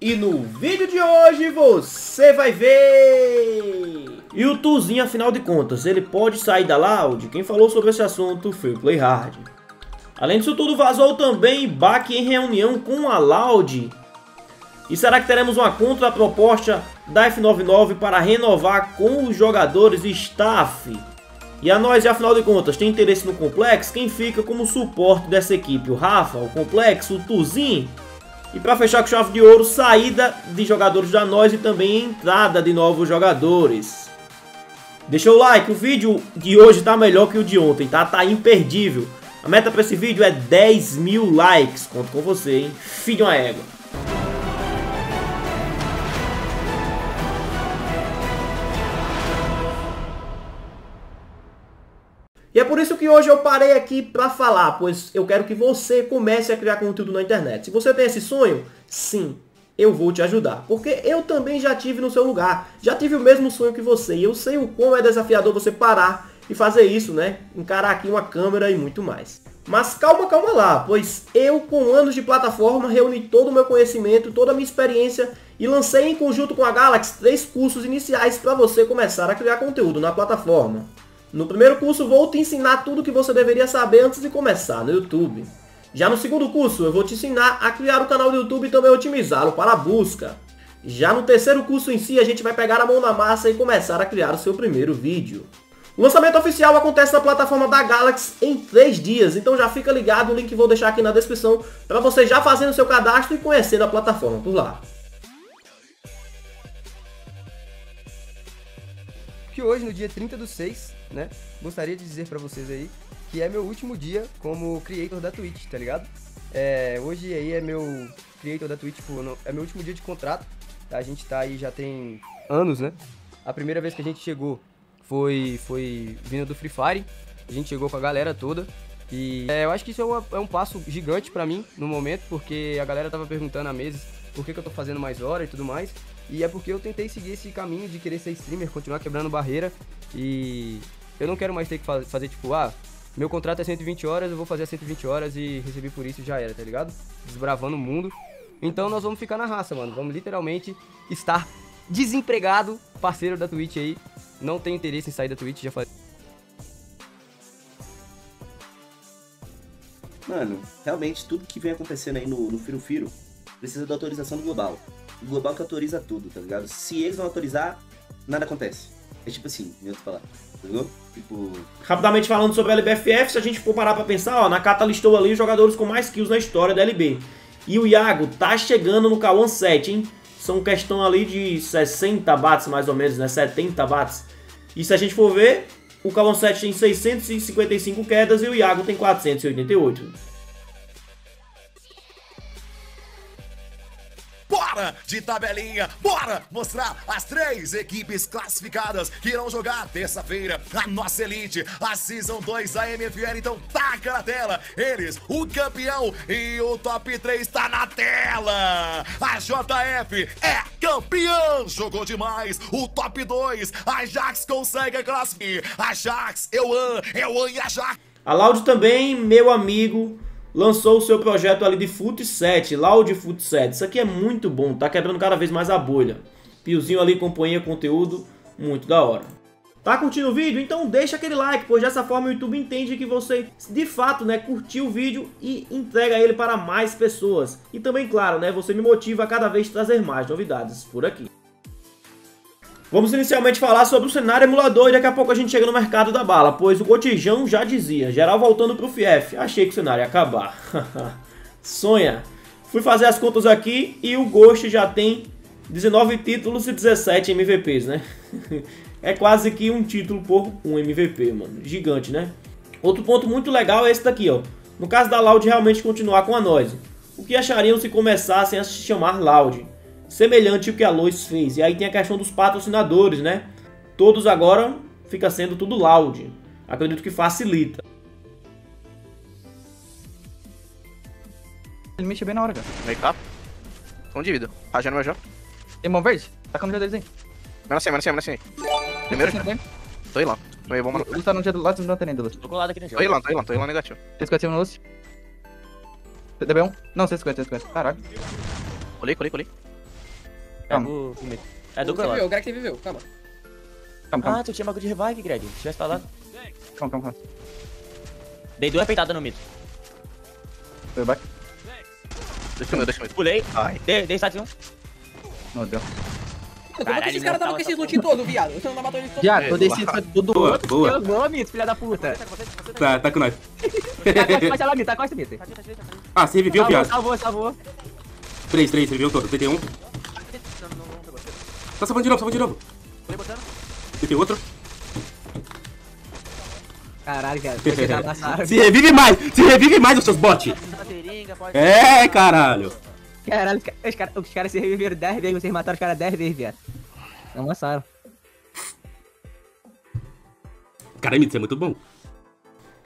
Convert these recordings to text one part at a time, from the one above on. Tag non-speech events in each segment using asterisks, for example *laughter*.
E no vídeo de hoje você vai ver... E o Tuzinho, afinal de contas, ele pode sair da Loud? Quem falou sobre esse assunto foi o Playhard. Além disso tudo, vazou também Bach em reunião com a Loud. E será que teremos uma contraproposta da F99 para renovar com os jogadores e staff? E a nós, afinal de contas, tem interesse no Complexo? Quem fica como suporte dessa equipe? O Rafa, o Complexo, o Tuzin? E para fechar com chave de ouro, saída de jogadores da nós e também entrada de novos jogadores. Deixa o like, o vídeo de hoje tá melhor que o de ontem, tá? Tá imperdível. A meta para esse vídeo é 10 mil likes. Conto com você, hein? Filho uma égua. E é por isso que hoje eu parei aqui para falar, pois eu quero que você comece a criar conteúdo na internet. Se você tem esse sonho, sim, eu vou te ajudar. Porque eu também já tive no seu lugar, já tive o mesmo sonho que você. E eu sei o quão é desafiador você parar e fazer isso, né? Encarar aqui uma câmera e muito mais. Mas calma, calma lá, pois eu, com anos de plataforma, reuni todo o meu conhecimento, toda a minha experiência e lancei em conjunto com a Galaxy três cursos iniciais para você começar a criar conteúdo na plataforma. No primeiro curso vou te ensinar tudo o que você deveria saber antes de começar no YouTube. Já no segundo curso eu vou te ensinar a criar o canal do YouTube e também otimizá-lo para a busca. Já no terceiro curso em si a gente vai pegar a mão na massa e começar a criar o seu primeiro vídeo. O lançamento oficial acontece na plataforma da Galaxy em 3 dias, então já fica ligado, o link vou deixar aqui na descrição para você já fazendo seu cadastro e conhecendo a plataforma por lá. Que hoje, no dia 30 do 6, né? Gostaria de dizer para vocês aí que é meu último dia como creator da Twitch, tá ligado? É, hoje aí é meu creator da Twitch, tipo, é meu último dia de contrato. Tá? A gente tá aí já tem anos, né? A primeira vez que a gente chegou foi, foi vindo do Free Fire. A gente chegou com a galera toda. E é, eu acho que isso é, uma, é um passo gigante para mim no momento, porque a galera tava perguntando há meses por que, que eu tô fazendo mais hora e tudo mais. E é porque eu tentei seguir esse caminho de querer ser streamer, continuar quebrando barreira. E eu não quero mais ter que fazer, tipo, ah, meu contrato é 120 horas, eu vou fazer 120 horas e receber por isso já era, tá ligado? Desbravando o mundo. Então nós vamos ficar na raça, mano. Vamos literalmente estar desempregado, parceiro da Twitch aí. Não tem interesse em sair da Twitch, já falei. Mano, realmente tudo que vem acontecendo aí no, no Firo Firo precisa da autorização do Global. O Global que autoriza tudo, tá ligado? Se eles não autorizar, nada acontece. É tipo assim, em outras palavras. Entendeu? Tipo. Rapidamente falando sobre a LBFF, se a gente for parar pra pensar, ó, Nakata listou ali os jogadores com mais kills na história da LB. E o Iago tá chegando no K1 7, hein? São questão ali de 60 bates mais ou menos, né? 70 bates. E se a gente for ver, o K1 7 tem 655 quedas e o Iago tem 488. De tabelinha, bora mostrar as três equipes classificadas que irão jogar terça-feira a nossa elite, a Season 2 da MFL. Então taca na tela eles, o campeão e o top 3 tá na tela. A JF é campeão, jogou demais. O top 2, a Jax consegue a classe. A Jax, Euan, Euan e a Jax. A Loud também, meu amigo lançou o seu projeto ali de Foot 7, Loud Foot 7. Isso aqui é muito bom, tá quebrando cada vez mais a bolha. Piozinho ali acompanha conteúdo, muito da hora. Tá curtindo o vídeo? Então deixa aquele like, pois dessa forma o YouTube entende que você de fato né, curtiu o vídeo e entrega ele para mais pessoas. E também, claro, né, você me motiva a cada vez trazer mais novidades por aqui. Vamos inicialmente falar sobre o cenário emulador e daqui a pouco a gente chega no mercado da bala, pois o Gotijão já dizia, geral voltando pro FIEF, achei que o cenário ia acabar. *laughs* Sonha! Fui fazer as contas aqui e o Ghost já tem 19 títulos e 17 MVPs, né? *laughs* é quase que um título por um MVP, mano. Gigante, né? Outro ponto muito legal é esse daqui, ó. No caso da Loud realmente continuar com a Noise. O que achariam se começassem a se chamar Loud? Semelhante ao que a Lois fez. E aí tem a questão dos patrocinadores, né? Todos agora fica sendo tudo loud. Acredito que facilita. Ele mexe bem na hora, cara. Make up. Com dívida. Rajando meu jogo. Tem mão verde? Tá com o deles aí. Menos assim, menos assim, menos assim. Primeiro. Tô aí lá. Tô aí, vamos lá. Ele tá no dia do lado, não tá nem do Tô colado aqui no jogo. Tô aí lá, tô aí lá, tô aí lá negativo. 150 no Lúcio. DB1? Não, 150, 150. Caralho. Colei, colei, colei. Calma. o. É do Você viveu, Gorlado. o Greg você viveu, calma. Calma, calma. Ah, tu tinha bagulho de revive, Greg. Se tivesse falado. Calma, calma, calma. Dei duas peitadas no mid. Foi back. Deixa eu ver, deixa eu ver. Pulei. Ai. Dei, dei stat 1. Não deu. Como é que esses caras estavam com esses loot todo, viado? Você não matou eles todos? Viado, eu desci tudo Boa, outro. boa. Deus, meu amigo, filha da puta. Tá, tá com nós. Tá costa, costa lá, Mito, tá costa, Mito. Ah, você reviveu, viado. salvou, salvou. Três, três, você reviveu todo. PT um. Tá salvando de novo, salvando de novo. PT outro. Caralho, cara. *laughs* Se revive mais! Se revive mais, os seus bots! É, caralho! Caralho, os caras os caras se reviveram 10 vezes, vocês mataram os caras 10 vezes, viado. Não amassaram. Caramba, isso é muito bom.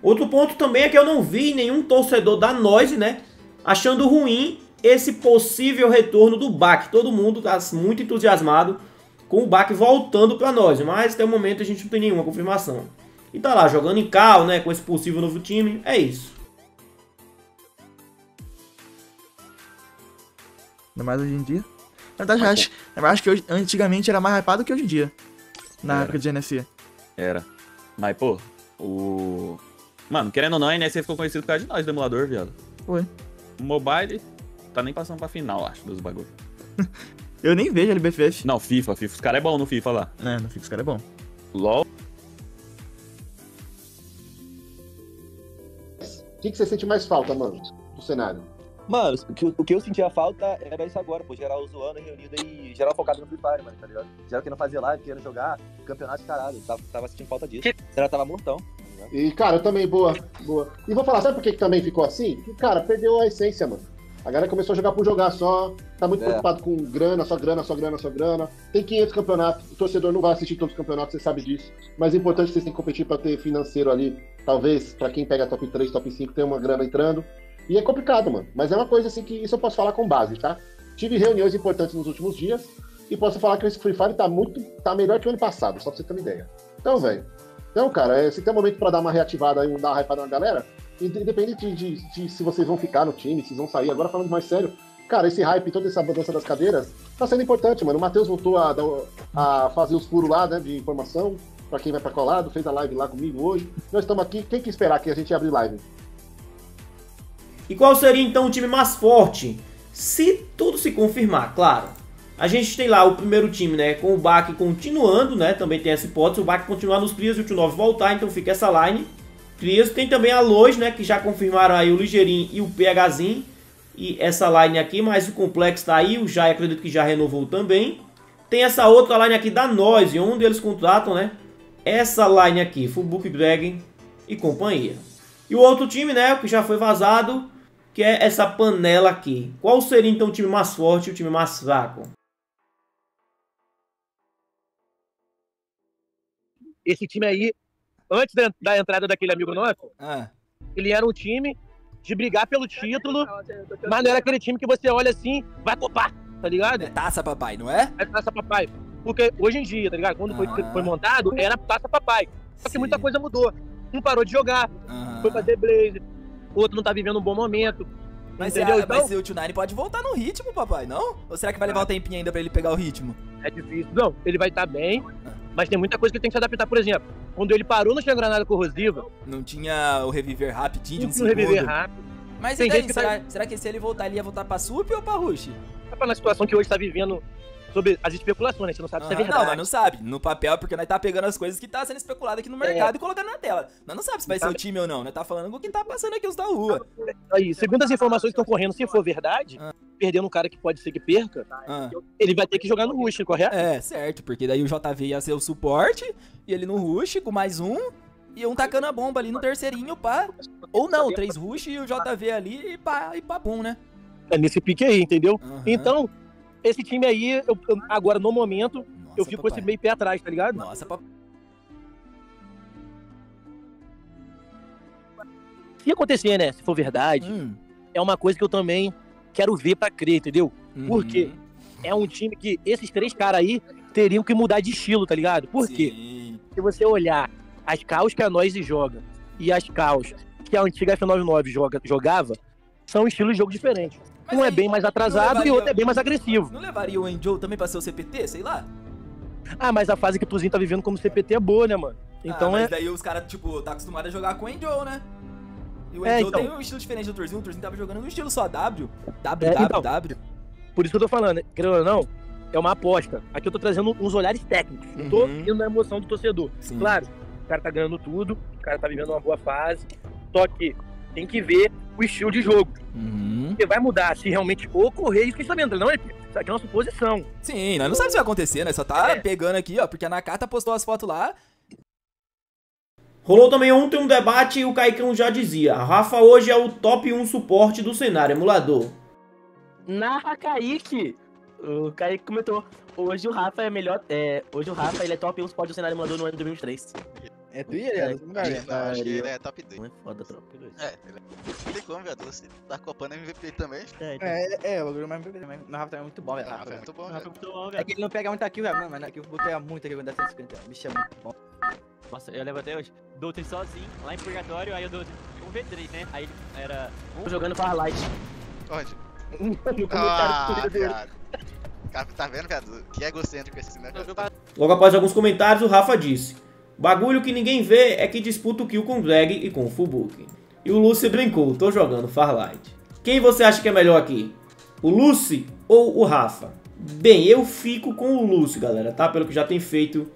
Outro ponto também é que eu não vi nenhum torcedor da Noise, né, achando ruim esse possível retorno do Bak. Todo mundo tá muito entusiasmado com o Bak voltando pra Noise, mas até o momento a gente não tem nenhuma confirmação. E tá lá, jogando em cal, né, com esse possível novo time, é isso. Ainda mais hoje em dia. Na verdade, eu acho, eu acho que hoje- antigamente era mais hypado que hoje em dia. Na Era. época de NSC. Era. Mas, pô, o. Mano, querendo ou não, a NSC ficou conhecido por causa de nós, do emulador, viado. Foi. O mobile tá nem passando pra final, acho, dos bagulhos. *laughs* Eu nem vejo LBFF. Não, FIFA, FIFA. Os caras é bom no FIFA lá. É, não fica, os caras é bom. LOL. O que, que você sente mais falta, mano, do cenário? Mano, o que, o que eu sentia falta era isso agora, pô. Geral zoando, reunido e geral focado no Free Fire, mano, tá ligado? Geral que não fazia live, querendo jogar, campeonato caralho. Tava, tava sentindo falta disso. Geral tava mortão. tá? E, cara, eu também, boa, boa. E vou falar, sabe por que, que também ficou assim? Porque, cara, perdeu a essência, mano. A galera começou a jogar por jogar só, tá muito É. preocupado com grana, só grana, só grana, só grana. Tem 500 campeonatos, o torcedor não vai assistir todos os campeonatos, você sabe disso. Mas é importante que vocês têm que competir pra ter financeiro ali. Talvez, pra quem pega top 3, top 5, tem uma grana entrando. E é complicado, mano. Mas é uma coisa assim que isso eu posso falar com base, tá? Tive reuniões importantes nos últimos dias e posso falar que esse Free Fire tá muito. tá melhor que o ano passado, só pra você ter uma ideia. Então, velho. Então, cara, é, se tem um momento pra dar uma reativada e dar uma hypada na galera, independente de, de- de se vocês vão ficar no time, se vão sair, agora falando mais sério, cara, esse hype, toda essa mudança das cadeiras, tá sendo importante, mano. O Matheus voltou a, a fazer os furos lá, né, de informação, pra quem vai pra colado, fez a live lá comigo hoje. Nós estamos aqui, quem que esperar que a gente abra live? E qual seria então o time mais forte? Se tudo se confirmar, claro. A gente tem lá o primeiro time, né, com o Bak continuando, né, também tem essa hipótese, o Bak continuar nos Prias e o Tio 9 voltar, então fica essa line. Tem também a Lois, né, que já confirmaram aí o Ligeirinho e o PHzinho. E essa line aqui, mas o Complexo tá aí, o Jai acredito que já renovou também. Tem essa outra line aqui da Noise, onde eles contratam, né, essa line aqui, Fullbook Dragon e companhia. E o outro time, né, que já foi vazado, que é essa panela aqui. Qual seria então o time mais forte e o time mais fraco? Esse time aí, antes da, da entrada daquele amigo nosso, Ah. ele era um time de brigar pelo título, mas não era aquele time que você olha assim, vai copar, tá ligado? É taça papai, não é? É taça papai. Porque hoje em dia, tá ligado? Quando foi, Aham. foi montado, era taça papai. Só que muita coisa mudou. Um parou de jogar, Aham. foi fazer blaze, o outro não tá vivendo um bom momento. Mas, entendeu? você- Então, mas o Tio Nine pode voltar no ritmo, papai, não? Ou será que vai levar um tempinho ainda pra ele pegar o ritmo? é difícil. Não, ele vai estar bem, mas tem muita coisa que ele tem que se adaptar. Por exemplo, quando ele parou no Tinha Granada Corrosiva, Não tinha o reviver rapidinho de um não tinha segundo? reviver rápido. Mas Tem e daí, gente que tá- será, será que se ele voltar, ele ia voltar pra Sup ou pra Rush? Tá na situação que hoje tá vivendo sobre as especulações, a gente não sabe se é verdade. Não, mas não sabe. No papel, porque nós tá pegando as coisas que tá sendo especulado aqui no mercado e colocando na tela. Nós não sabe se vai ser o time ou não. Nós tá falando com quem tá passando aqui os da rua. Aí, segundo as informações que estão correndo, se for verdade, perdendo um cara que pode ser que perca, Ah. ele vai ter que jogar no Rush, correto? É, certo, porque daí o JV ia ser o suporte, e ele no rush com mais um, e um tacando a bomba ali no terceirinho, pá. Ou não, três rush e o JV ali e pá, e pá, bum, né? É nesse pique aí, entendeu? Então, esse time aí, eu- eu- agora no momento, eu fico com esse meio pé atrás, tá ligado? Nossa, papai. Se acontecer, né? Se for verdade, Hum. é uma coisa que eu também quero ver pra crer, entendeu? Uhum. Porque é um time que esses três caras aí teriam que mudar de estilo, tá ligado? Por quê? Se você olhar as caos que a Noise joga e as caos que a antiga F99 joga, jogava, são estilos de jogo diferentes. Um é bem mais atrasado e levaria- outro é bem mais agressivo. Não levaria o Angel também pra ser o CPT, sei lá? Ah, mas a fase que o Tuzinho tá vivendo como CPT é boa, né, mano? Então ah, mas é. daí os caras, tipo, tá acostumado a jogar com o Angel, né? E o É, Angel então. tem um estilo diferente do Torzinho. O Torzinho tava jogando no estilo só W. W, É, W, então. W. Por isso que eu tô falando, né? querendo ou não, é uma aposta. Aqui eu tô trazendo uns olhares técnicos. Não tô Uhum. indo na emoção do torcedor. Sim. Claro, o cara tá ganhando tudo, o cara tá vivendo uma boa fase. Só que tem que ver o estilo de jogo. Uhum. Porque vai mudar se realmente ocorrer isso que sabendo, não é? Isso aqui é uma suposição. Sim, nós não sabemos o que vai acontecer, né? Só tá É. pegando aqui, ó, porque a Nakata postou as fotos lá. Rolou também ontem um debate e o Caicão já dizia: a Rafa hoje é o top 1 suporte do cenário emulador. Narra Kaique. O Kaique comentou. Hoje o Rafa é melhor. É, hoje o Rafa ele é top 1 suporte do cenário emulador no ano de 2023. É tu e ele, é. Não, acho que ele é top 2. Não é foda, tropa. É, ele é. Não tem como, viado. Você tá copando MVP também. É, É, é, o bagulho mais mas o Rafa também é muito bom, velho. Rafa é muito bom, velho. muito bom, É que ele não pega muita kill, velho. Mano, mas aqui eu botei muito aqui quando dá 150. Bicho é muito bom. Nossa, eu lembro até hoje. Doutrin sozinho, lá em Purgatório, aí o Doutrin um V3, né? Aí ele era. Um... Jogando Farlight. Onde? *laughs* no comentário Ah, dele. Cara, tá vendo, viado? Que egocêntrico esse, né? Logo após alguns comentários, o Rafa disse: Bagulho que ninguém vê é que disputa o kill com o Greg e com o Fubuki. E o Lucy brincou: tô jogando Farlight. Quem você acha que é melhor aqui? O Lucy ou o Rafa? Bem, eu fico com o Lucy, galera, tá? Pelo que já tem feito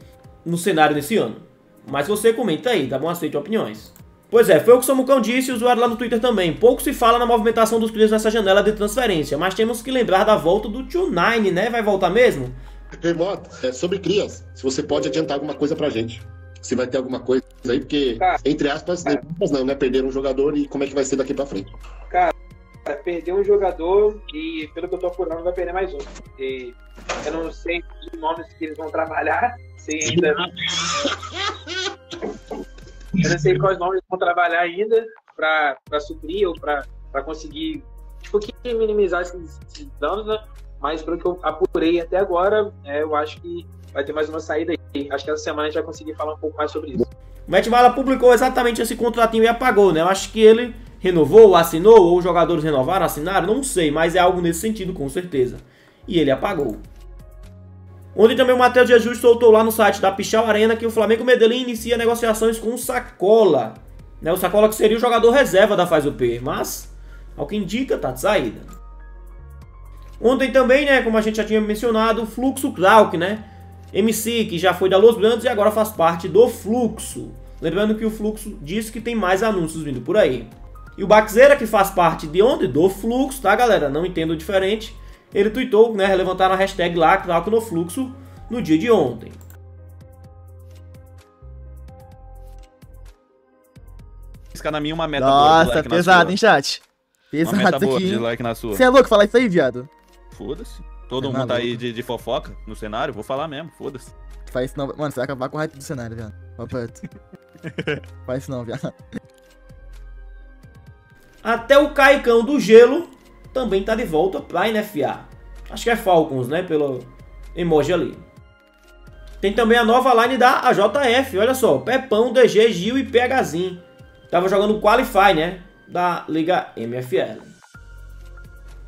no cenário desse ano. Mas você comenta aí, tá bom? Aceite opiniões. Pois é, foi o que o Samucão disse e o usuário lá no Twitter também. Pouco se fala na movimentação dos players nessa janela de transferência, mas temos que lembrar da volta do Tio Nine, né? Vai voltar mesmo? Remoto, é sobre crias. Se você pode adiantar alguma coisa pra gente. Se vai ter alguma coisa aí, porque, entre aspas, né, não, né? Perderam um jogador e como é que vai ser daqui pra frente. Cara, perdeu um jogador e, pelo que eu tô apurando, vai perder mais um. E eu não sei os nomes que eles vão trabalhar, sei ainda. Eu não sei quais nomes vão trabalhar ainda pra, pra suprir ou pra, pra conseguir, tipo, que minimizar esses, esses danos, né? Mas pelo que eu apurei até agora, é, eu acho que vai ter mais uma saída aí. Acho que essa semana a gente vai conseguir falar um pouco mais sobre isso. O Matt Bala publicou exatamente esse contratinho e apagou, né? Eu acho que ele renovou, assinou, ou os jogadores renovaram, assinaram, não sei, mas é algo nesse sentido, com certeza. E ele apagou. Ontem também o Matheus Jesus soltou lá no site da Pichal Arena que o Flamengo Medellín inicia negociações com o Sacola. Né? O Sacola que seria o jogador reserva da Faz UP, mas, ao que indica, tá de saída. Ontem também, né, como a gente já tinha mencionado, o Fluxo Krauk, né? MC, que já foi da Los Blancos e agora faz parte do Fluxo. Lembrando que o Fluxo disse que tem mais anúncios vindo por aí. E o Baxeira, que faz parte de onde? Do Fluxo, tá, galera? Não entendo diferente. Ele tweetou, né, levantaram a hashtag lá, Krauk no Fluxo, no dia de ontem. Na minha uma meta boa de Nossa, like na pesado, sua. hein, chat? Uma Pesado meta isso boa aqui. de like na sua. Você é louco falar isso aí, viado? Foda-se. Todo mundo tá aí de, de fofoca no cenário, vou falar mesmo, foda-se. Faz isso não. Mano, você vai acabar com o hype do cenário, viado. *laughs* Faz isso não, viado. Até o Caicão do Gelo também tá de volta pra NFA. Acho que é Falcons, né? Pelo emoji ali. Tem também a nova line da AJF, olha só. Pepão, DG, Gil e PHzinho. Tava jogando Qualify, né? Da Liga MFL.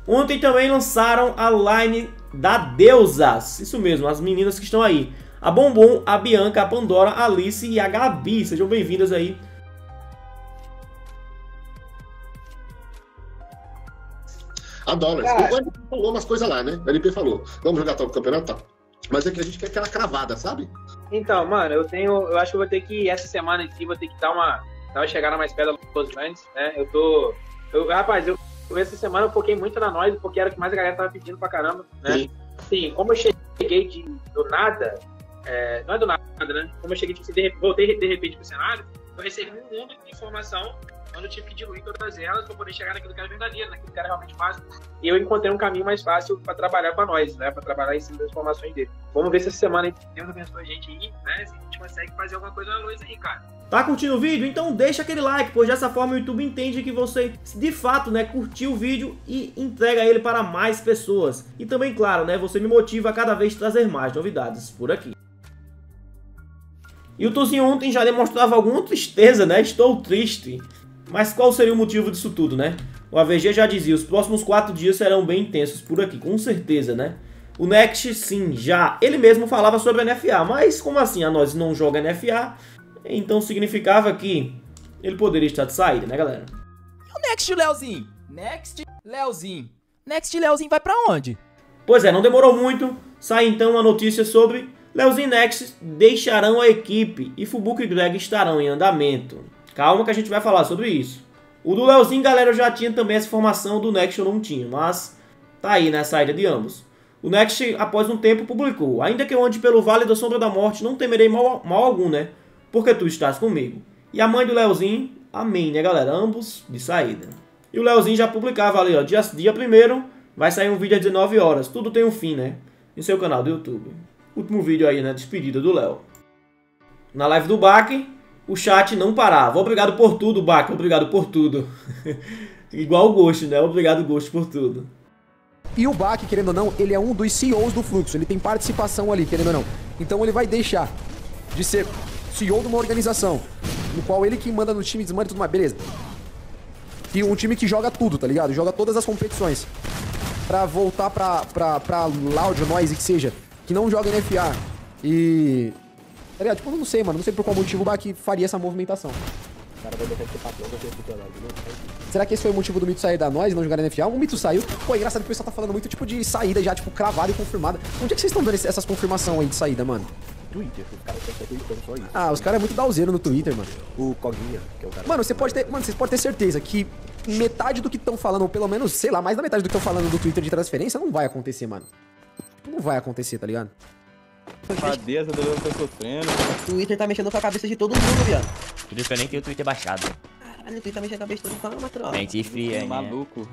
Ontem também lançaram a line da Deusas. Isso mesmo, as meninas que estão aí. A Bombom, a Bianca, a Pandora, a Alice e a Gabi. Sejam bem-vindas aí Adoro. Cara. O LP falou umas coisas lá, né? O LP falou, vamos jogar tal campeonato, tal. Mas é que a gente quer aquela cravada, sabe? Então, mano, eu tenho. Eu acho que eu vou ter que, essa semana em si, vou ter que dar uma, dar uma chegada mais perto dos grandes, né? Eu tô. Eu, rapaz, eu, essa semana eu foquei muito na nós, porque era o que mais a galera tava pedindo pra caramba, né? Sim. Sim, como eu cheguei de, do nada, é, não é do nada, né? Como eu cheguei, tipo, assim, de, voltei de repente pro cenário, eu recebi um mundo de informação, onde eu tive que diluir todas elas pra poder chegar naquilo que era verdadeiro, naquilo que era realmente fácil. E eu encontrei um caminho mais fácil pra trabalhar com a nós, né? Pra trabalhar em cima das informações dele. Vamos ver se essa semana Deus abençoe a gente aí, né? Se a gente consegue fazer alguma coisa na luz aí, cara. Tá curtindo o vídeo? Então deixa aquele like, pois dessa forma o YouTube entende que você de fato, né, curtiu o vídeo e entrega ele para mais pessoas. E também, claro, né, você me motiva a cada vez trazer mais novidades por aqui. E o Tozinho ontem já demonstrava alguma tristeza, né? Estou triste. Mas qual seria o motivo disso tudo, né? O AVG já dizia, os próximos quatro dias serão bem intensos por aqui, com certeza, né? O Next, sim, já. Ele mesmo falava sobre NFA, mas como assim a nós não joga NFA? Então significava que ele poderia estar de saída, né, galera? E o Next Leozinho? Next Leozinho. Next Leozinho vai pra onde? Pois é, não demorou muito. Sai então a notícia sobre Leozinho e Next deixarão a equipe e Fubuki e Greg estarão em andamento. Calma que a gente vai falar sobre isso. O do Leozinho, galera, eu já tinha também essa informação, do Next eu não tinha, mas tá aí, né, saída de ambos. O Next, após um tempo, publicou: Ainda que eu ande pelo Vale da Sombra da Morte, não temerei mal, mal algum, né? Porque tu estás comigo. E a mãe do Leozinho, amém, né, galera? Ambos de saída. E o Leozinho já publicava ali, ó, dia, dia primeiro, vai sair um vídeo às 19 horas. Tudo tem um fim, né? Em seu canal do YouTube. Último vídeo aí, né? Despedida do Léo. Na live do Baque, o chat não parava. Obrigado por tudo, Baque. Obrigado por tudo. *laughs* Igual o Ghost, né? Obrigado, Ghost, por tudo. E o Bach, querendo ou não, ele é um dos CEOs do fluxo. Ele tem participação ali, querendo ou não. Então ele vai deixar de ser CEO de uma organização, no qual ele que manda no time, desmanda e tudo mais, beleza. E um time que joga tudo, tá ligado? Joga todas as competições. Pra voltar pra, pra, pra Loud, Noise, que seja, que não joga NFA. E. Tá ligado? Tipo, eu não sei, mano. Não sei por qual motivo o Bach faria essa movimentação. Cara vai deixar de ser patrão, vai ser funcionário, entendeu? Será que esse foi o motivo do mito sair da nós e não jogar NFA? O mito saiu. Pô, é engraçado que o pessoal tá falando muito tipo de saída já, tipo, cravada e confirmada. Onde é que vocês estão esse- essas confirmações aí de saída, mano? Twitter, os caras estão tweetando só isso. Ah, os caras é muito dauzeiro no Twitter, mano. O Coguinha, que é o cara. Mano, você pode ter. Mano, vocês podem ter certeza que metade do que estão falando, ou pelo menos, sei lá, mais da metade do que estão falando do Twitter de transferência não vai acontecer, mano. Não vai acontecer, tá ligado? Essa dor tá sofrendo? O Twitter tá mexendo com a cabeça de todo mundo, viado. Por isso eu nem tenho o Twitter baixado. Caralho, o Twitter tá mexendo com a cabeça de todo mundo. Tropa. Mente fria, né? Maluco.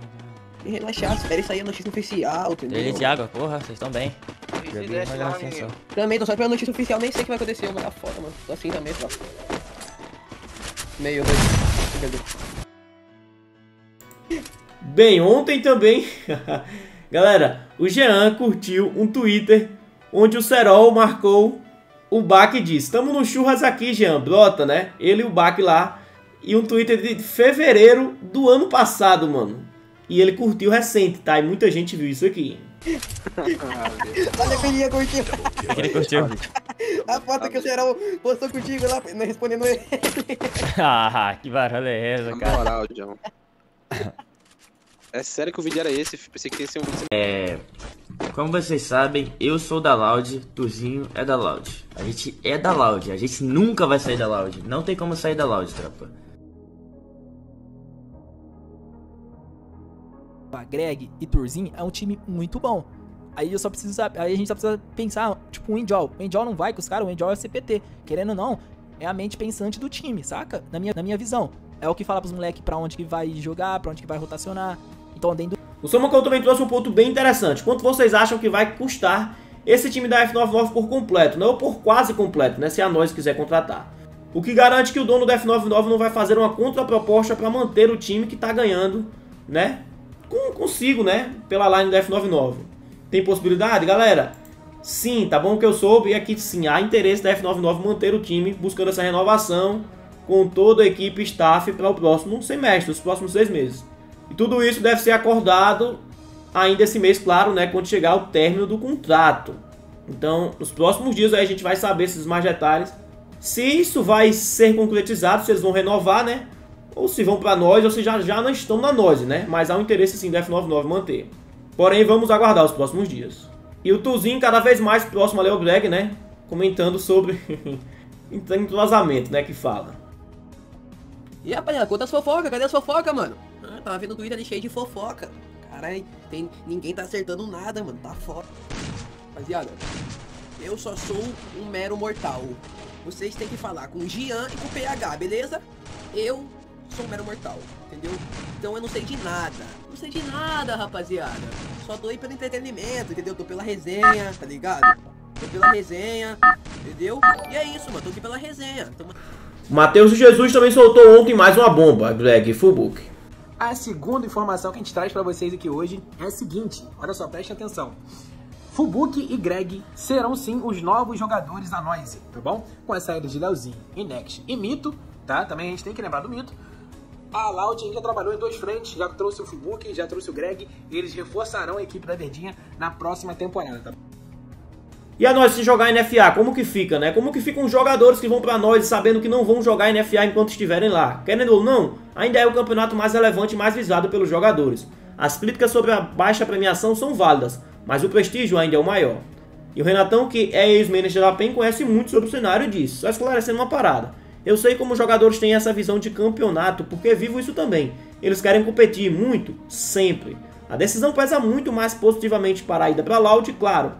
E relaxar, espere sair a notícia oficial, entendeu? Ele, Thiago, porra, vocês estão bem. Também, tô só pela notícia oficial, nem sei o que vai acontecer, mas tá foda, mano. Tô assim também, tropa. Meio doido. Bem, ontem também, *laughs* galera, o Jean curtiu um Twitter onde o Serol marcou o Bac e disse: Tamo no churras aqui, Jean, brota, né? Ele e o Bac lá. E um Twitter de fevereiro do ano passado, mano. E ele curtiu recente, tá? E muita gente viu isso aqui. *laughs* Olha que ele ia curtir. Ele curtiu. *laughs* A foto que o Serol postou contigo lá, não respondendo ele. *laughs* ah, que barulho é essa, Na cara? moral, John. É sério que o vídeo era esse? Pensei que ia ser um vídeo. É. Como vocês sabem, eu sou da Loud, Tuzinho é da Loud. A gente é da Loud, a gente nunca vai sair da Loud. Não tem como sair da Loud, tropa. A Greg e Turzinho é um time muito bom. Aí eu só preciso saber- aí a gente só precisa pensar, tipo, o Enjol. O Enjol não vai com os caras, o Enjol é CPT. Querendo ou não, é a mente pensante do time, saca? Na minha, na minha visão. É o que fala pros moleques pra onde que vai jogar, pra onde que vai rotacionar. Então O Somocão também trouxe um ponto bem interessante. Quanto vocês acham que vai custar esse time da F99 por completo? Não por quase completo, né? Se a nós quiser contratar. O que garante que o dono da F99 não vai fazer uma contraproposta para manter o time que tá ganhando, né? Com, consigo, né? Pela line da F99. Tem possibilidade, galera? Sim, tá bom que eu soube. E aqui sim, há interesse da F99 manter o time buscando essa renovação com toda a equipe staff para o próximo semestre, os próximos seis meses. E tudo isso deve ser acordado ainda esse mês, claro, né? Quando chegar o término do contrato. Então, nos próximos dias aí a gente vai saber esses mais detalhes. Se isso vai ser concretizado, se eles vão renovar, né? Ou se vão para nós, ou se já, já não estão na nós, né? Mas há um interesse sim da F99 manter. Porém, vamos aguardar os próximos dias. E o Tuzinho cada vez mais próximo ali ao Greg, né? Comentando sobre *laughs* entrosamento, né? Que fala. E rapaziada, conta as fofocas, cadê as fofocas, mano? Tava vendo o Twitter ali cheio de fofoca. Caralho, tem... ninguém tá acertando nada, mano, tá foda. Rapaziada, eu só sou um mero mortal. Vocês têm que falar com o Gian e com o PH, beleza? Eu sou um mero mortal, entendeu? Então eu não sei de nada. Não sei de nada, rapaziada. Só tô aí pelo entretenimento, entendeu? Tô pela resenha, tá ligado? Tô pela resenha, entendeu? E é isso, mano, tô aqui pela resenha. Tamo... Matheus Jesus também soltou ontem mais uma bomba, Greg Fullbook. A segunda informação que a gente traz pra vocês aqui hoje é a seguinte, olha só, prestem atenção. Fubuki e Greg serão sim os novos jogadores da Noise, tá bom? Com a saída de Leozinho, Next e Mito, tá? Também a gente tem que lembrar do Mito. A Loud já trabalhou em dois frentes, já trouxe o Fubuki, já trouxe o Greg, e eles reforçarão a equipe da Verdinha na próxima temporada, tá? E a nós se jogar NFA, como que fica, né? Como que ficam os jogadores que vão pra nós sabendo que não vão jogar NFA enquanto estiverem lá? Querendo ou não, ainda é o campeonato mais relevante e mais visado pelos jogadores. As críticas sobre a baixa premiação são válidas, mas o prestígio ainda é o maior. E o Renatão, que é ex-manager da PEN, conhece muito sobre o cenário disso. Só esclarecendo uma parada. Eu sei como os jogadores têm essa visão de campeonato, porque vivo isso também. Eles querem competir muito, sempre. A decisão pesa muito mais positivamente para a ida para Loud, claro.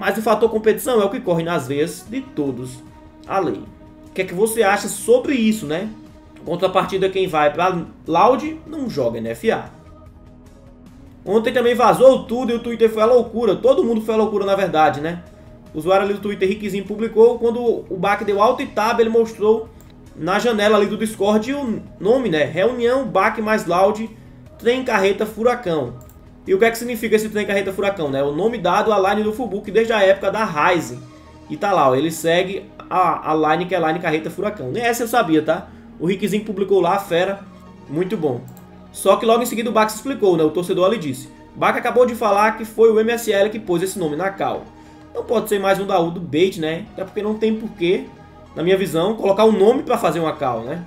Mas o fator competição é o que corre nas veias de todos. A lei. O que é que você acha sobre isso, né? Contrapartida, quem vai para Loud não joga NFA. Ontem também vazou tudo e o Twitter foi a loucura. Todo mundo foi a loucura, na verdade, né? O usuário ali do Twitter, Rickzinho, publicou. Quando o Bach deu alto e tab, ele mostrou na janela ali do Discord o nome, né? Reunião Bach mais Loud Trem Carreta Furacão. E o que é que significa esse Trem Carreta Furacão, né? O nome dado à line do Fubuki desde a época da Ryzen. E tá lá, ó, ele segue a, a line que é a line Carreta Furacão. Nem essa eu sabia, tá? O Rickzinho publicou lá, fera. Muito bom. Só que logo em seguida o Bach explicou, né? O torcedor ali disse. Bach acabou de falar que foi o MSL que pôs esse nome na cal. Não pode ser mais um Daú do bait, né? Até porque não tem porquê, na minha visão, colocar um nome para fazer uma cal, né?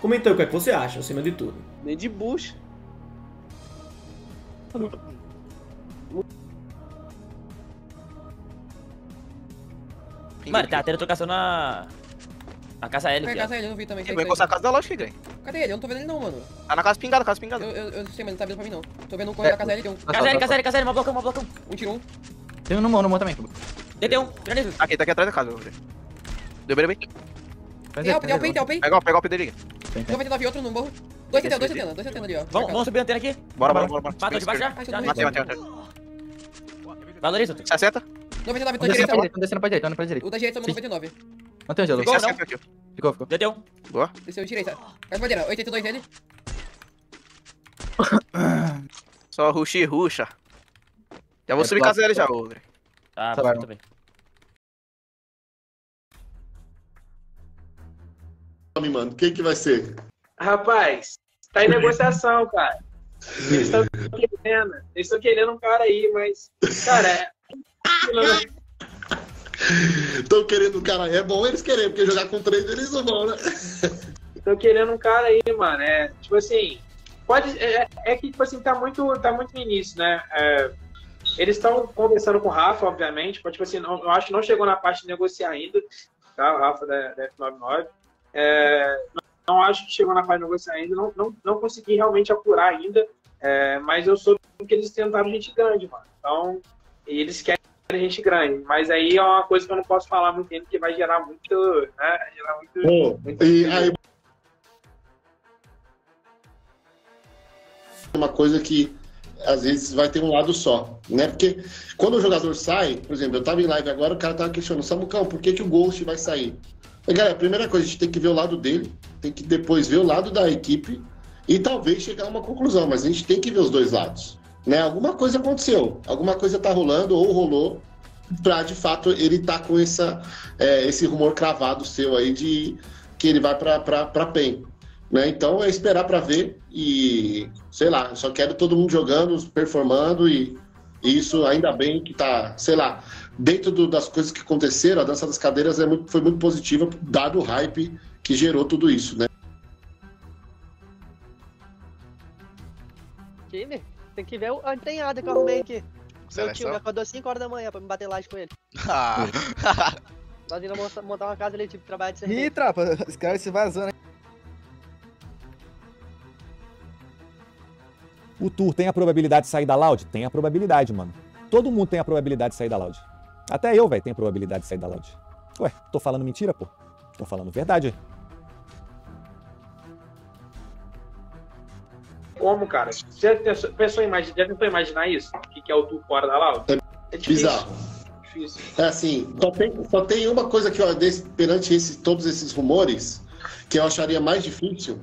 Comenta aí o que, é que você acha, acima de tudo. Nem de Bush. Mano, tá tendo trocação na. Na casa L, É, viado. casa L, eu não vi também. Vai encostar a casa da loja que ganha. Cadê ele? Eu não tô vendo ele não, mano. Tá na casa pingada, casa pingada. Eu, eu, eu sei, mas não tá vendo pra mim não. Tô vendo um correr da casa L, tem um. Casa L, casa L, casa L, uma blocão, uma blocão. Um tiro um. Tem um no mão, no mão também. DT um, granito. Aqui, tá aqui atrás da casa. Rodrigo. Deu bem, bem. Tem Alp, tem Alp, tem Alp. Pega o pega o Alp dele. 99 e outro no morro. 270, 270, 270 ali, ó. Vamos, vamos subir a antena aqui. Bora, bora, bora. bora. Matou de baixo já? Ah, Já, Matei, matei, matei. Valoriza, tu. 60. 99, tô descendo direita. pra direita, vamos descendo pra direita, vamos pra direita. O da direita tomou 99. Mantém o gelo. Ficou, não? Ficou, ficou. DT um. Boa. Desceu direita. Casa bandeira, 82 dele. Só ruxa e ruxa. Já vou É subir casa L já, Rodrigo. Tá, Tá tá bom. muito bem. Mano. Quem que vai ser? Rapaz, tá em negociação, cara. Eles estão *laughs* querendo. Eles estão querendo um cara aí, mas. Cara, é. Estão querendo o cara. É bom eles querem, porque jogar com três eles não vão, né? Tô querendo um cara aí, mano. É, tipo assim, pode. É, é que, tipo assim, tá muito, tá muito no início, né? É, eles estão conversando com o Rafa, obviamente. Tipo assim, não, eu acho que não chegou na parte de negociar ainda, tá? O Rafa da, da F99. É, não, acho que chegou na parte de negociar ainda. Não, não, não consegui realmente apurar ainda. É, mas eu soube que eles tentaram gente grande, mano. Então, eles querem gente grande. Mas aí é uma coisa que eu não posso falar muito tempo, que vai gerar muito. Né? Gerar muito. Pô, muito e aí, uma coisa que às vezes vai ter um lado só, né? Porque quando o jogador sai, por exemplo, eu tava em live agora, o cara tava questionando, Samucão, por que, que o Ghost vai sair? E, galera, a primeira coisa, a gente tem que ver o lado dele, tem que depois ver o lado da equipe e talvez chegar a uma conclusão, mas a gente tem que ver os dois lados, né? Alguma coisa aconteceu, alguma coisa tá rolando ou rolou pra, de fato, ele tá com essa, é, esse rumor cravado seu aí de que ele vai pra PEN. Né? Então é esperar para ver e sei lá, só quero todo mundo jogando, performando e, e isso ainda bem que tá, sei lá, dentro do- das coisas que aconteceram, a dança das cadeiras é muito, foi muito positiva, dado o hype que gerou tudo isso, né? Time? Tem que ver o- a empenhada que eu arrumei aqui. Meu Seleção? tio me acordou 5 horas da manhã pra me bater laje com ele. Ah. *laughs* Nós indo monta- montar uma casa ali, tipo, trabalho de serviço. Ih, trapa, os caras se vazando, hein? O Tour tem a probabilidade de sair da Loud? Tem a probabilidade, mano. Todo mundo tem a probabilidade de sair da Loud. Até eu, velho, tenho a probabilidade de sair da Loud. Ué, tô falando mentira, pô? Tô falando verdade. Como, cara? Você já pensou, pensou em imagi- já tentou imaginar isso? O que, que é o tour fora da Laura? É difícil. Bizarro. Difícil. É assim, só tem, só tem uma coisa que eu, desse, perante esse- todos esses rumores, que eu acharia mais difícil,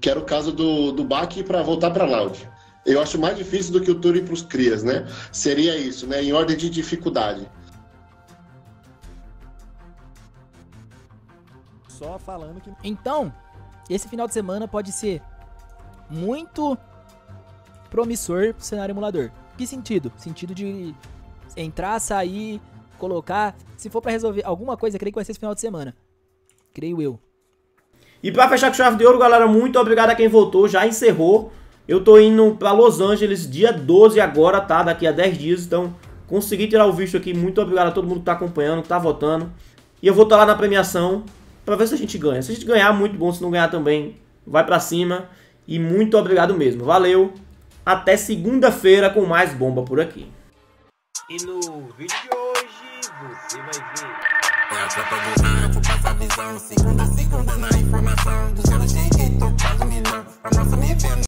que era o caso do, do Bach para voltar para Loud. Eu acho mais difícil do que o Tour ir para os Crias, né? Seria isso, né? Em ordem de dificuldade. Só falando que. Então, esse final de semana pode ser muito promissor pro cenário emulador. Que sentido? Sentido de entrar, sair, colocar. Se for pra resolver alguma coisa, creio que vai ser esse final de semana. Creio eu. E pra fechar com chave de ouro, galera, muito obrigado a quem voltou. Já encerrou. Eu tô indo pra Los Angeles dia 12 agora, tá? Daqui a 10 dias. Então, consegui tirar o visto aqui. Muito obrigado a todo mundo que tá acompanhando, que tá votando. E eu vou estar lá na premiação pra ver se a gente ganha. Se a gente ganhar, muito bom. Se não ganhar também, vai pra cima. E muito obrigado mesmo. Valeu. Até segunda-feira com mais bomba por aqui. E no vídeo de hoje você vai ver. É a tropa do passa a visão. Segunda, segunda na informação. Dos. A nossa me vendo.